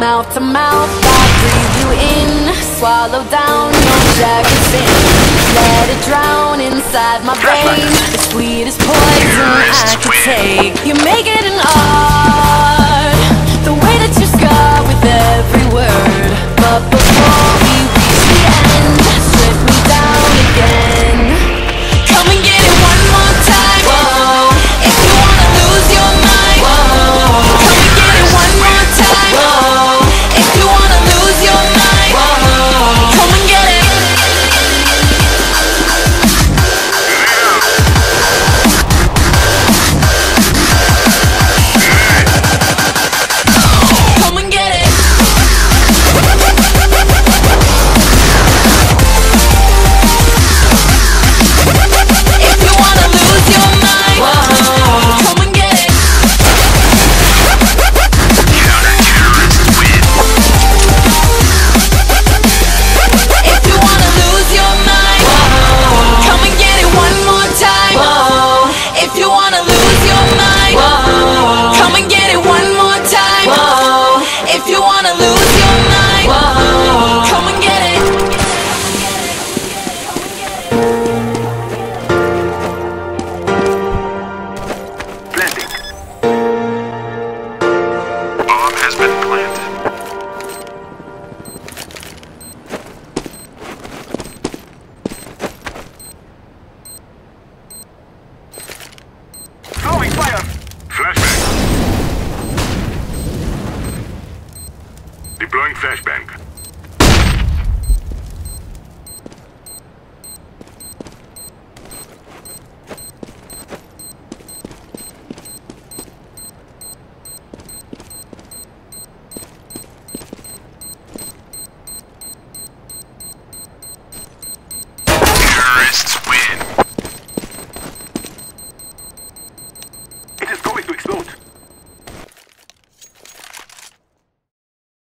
Mouth to mouth, I breathe you in. Swallow down your jagged sin Let it drown inside my brain. The sweetest poison I could take. You make it an art. Throwing fire! Flashbang! Deploying flashbang.